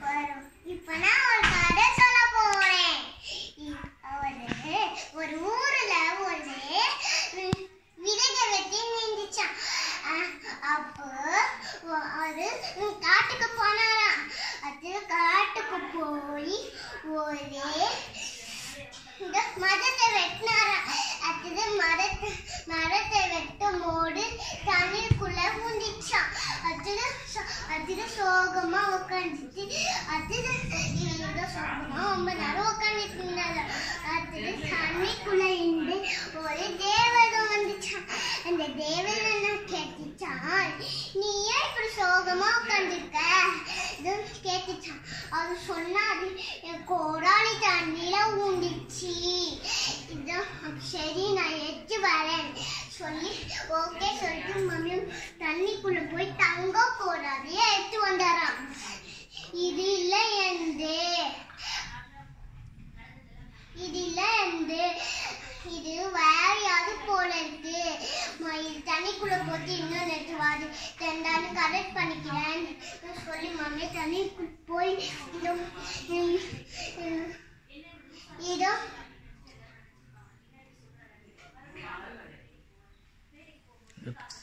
வரும். இப்ப நான் ஒரு கதை சொல்ல போறேன். இ- ஒரு ஊர்ல ஒரு விறகு வெட்டி நின்றுச்சான் அ- அப்போ ஒ- காட்டுக்கு போனாராம். அது காட்டுக்கு போய் ஒரே இந்த மரத்தை வெட்டினாராம். அது மரத்தை மரத்தை வெட்டும் போது தண்ணிக்குள்ள ஊந்திச்சான் அது சோகமா உட்காந்துச்சு அது இவங்க சோகமா ரொம்ப நேரம் உட்காந்துட்டு இருந்தாங்க அது தண்ணிக்குள்ள இருந்து ஒரு தேவதம் வந்துச்சான் அந்த தேவதனை கேட்டுச்சான் நீ ஏன் இப்படி சோகமா உட்காந்துருக்க கேட்டுச்சான் அது சொன்னாரு என் கோடாளி தண்ணியில ஊண்டிச்சு இதான் சரி நான் எச்சு வரேன். சொல்லி ஓகே சொல்லிட்டு மம்மியும் தண்ணிக்குள்ள போய் தங்க கோடாலிய இது இல்லை என்று இது இல்ல என்று இது வேற போல இருக்கு இது தண்ணிக்குள்ள போட்டு இன்னும் எடுத்து வாது ரெண்டாவது கரெக்ட் பண்ணிக்கிறேன். சொல்லி மம்மி தண்ணிக்குள்ள போய் இதோ இதோ. Oops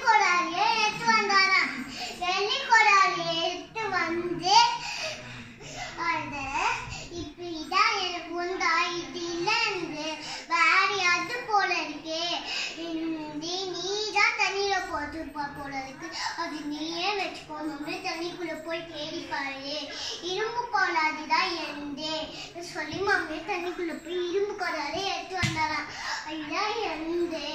கோடாலியை எடுத்து வந்தாராம் வெள்ளி கோடாலியை எடுத்து வந்து அது இப்படிதான் எனக்கு உண்டா இது இல்லைன்னு வேற அது போல இருக்கு? இந்த நீ தான் தண்ணியில போட்டுருப்பா போல இருக்கு. அது நீயே வச்சுக்கோணும்னு மம்மி தண்ணிக்குள்ள போய் தேடிப்பாரு இரும்பு கோடாலி தான் எந்தே சொல்லி மம்மி தண்ணிக்குள்ள போய் இரும்பு கோடாலி எடுத்து வந்தாராம் ஐயா எந்தே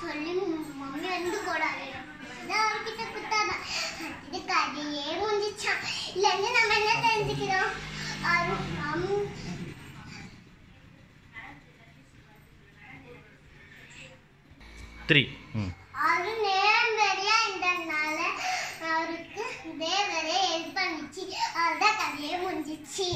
சொல்லி மம்மி வந்து கோடாலி அவர்கிட்ட இது கதையே முடிஞ்சிச்சான் இல்லைன்னு நம்ம என்ன தெரிஞ்சுக்கிறோம் த்ரீ அவரு நேரம்படியா இருந்ததுனால அவருக்கு தேவரே ஹெல்ப் பண்ணிச்சு. அதுதான் கதையே முடிஞ்சிச்சு.